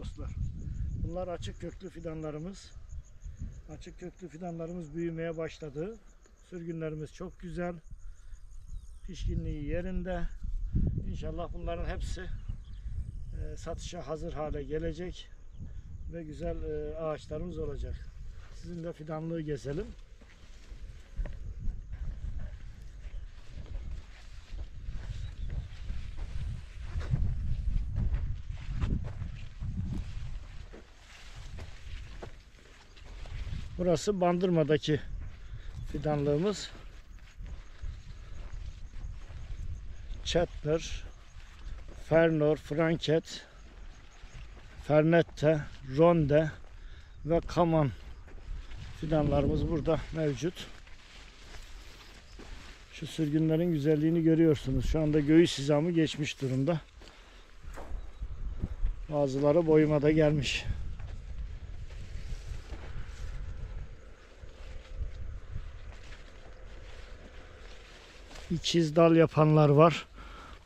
dostlar. Bunlar açık köklü fidanlarımız. Açık köklü fidanlarımız büyümeye başladı. Sürgünlerimiz çok güzel. Pişkinliği yerinde. İnşallah bunların hepsi e, satışa hazır hale gelecek ve güzel e, ağaçlarımız olacak. Sizinle fidanlığı gezelim. Burası Bandırma'daki fidanlığımız. Chetler, Fernor, Franket, Fernette, Ronde ve Kaman fidanlarımız burada mevcut. Şu sürgünlerin güzelliğini görüyorsunuz. Şu anda göğüs hizamı geçmiş durumda. Bazıları boyuma da gelmiş. İkiz dal yapanlar var.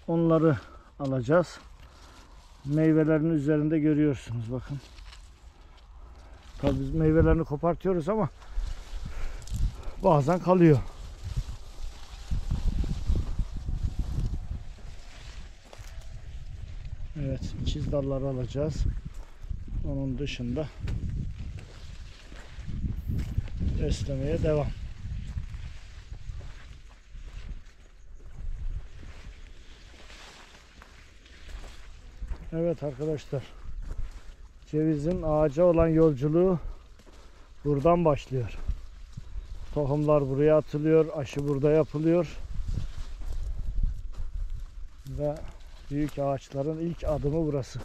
Onları alacağız. Meyvelerin üzerinde görüyorsunuz bakın. Tabii meyvelerini kopartıyoruz ama bazen kalıyor. Evet, ikiz dalları alacağız. Onun dışında beslemeye devam. Evet arkadaşlar. Cevizin ağaca olan yolculuğu buradan başlıyor. Tohumlar buraya atılıyor, aşı burada yapılıyor. Ve büyük ağaçların ilk adımı burası.